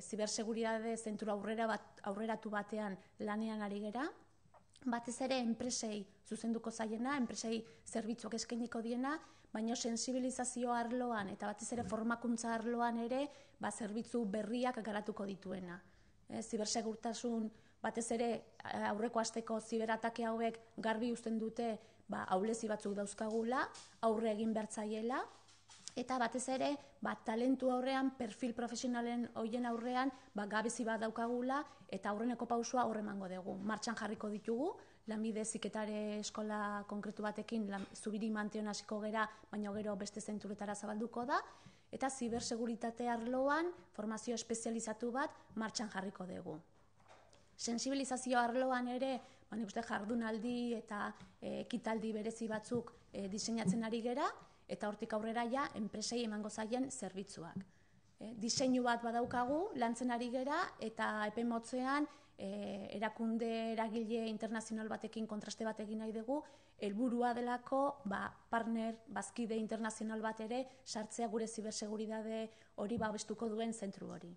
ziberseguridade zentru aurrera bat, aurreratu batean lanean ari gera, batez ere enpresei zuzenduko zaiena, enpresei zerbitzuak eskainiko diena, baina sensibilizazio arloan eta batez ere formakuntza arloan ere ba, zerbitzu berriak garatuko dituena. E, zibersegurtasun batez ere aurreko asteko ziberatake hauek garbi uzten dute ba, aulezi batzuk dauzkagula, aurre egin bertzaiela, eta batez ere ba, talentu aurrean, perfil profesionalen hoien aurrean ba, gabezi bat daukagula eta aurreneko pausua horre emango dugu. Martxan jarriko ditugu, lanbide ziketare eskola konkretu batekin lan, zubiri manteon hasiko gera, baina gero beste zenturetara zabalduko da, eta ziberseguritate arloan formazio espezializatu bat martxan jarriko dugu. Sensibilizazio arloan ere, bani uste jardunaldi eta e, ekitaldi berezi batzuk e, diseinatzen ari gera, eta hortik aurrera ja enpresei emango zaien zerbitzuak. E, diseinu bat badaukagu, lantzen ari gera, eta epe motzean e, erakunde eragile internazional batekin kontraste bat egin nahi dugu, helburua delako ba, partner bazkide internazional bat ere sartzea gure ziberseguridade hori babestuko duen zentru hori.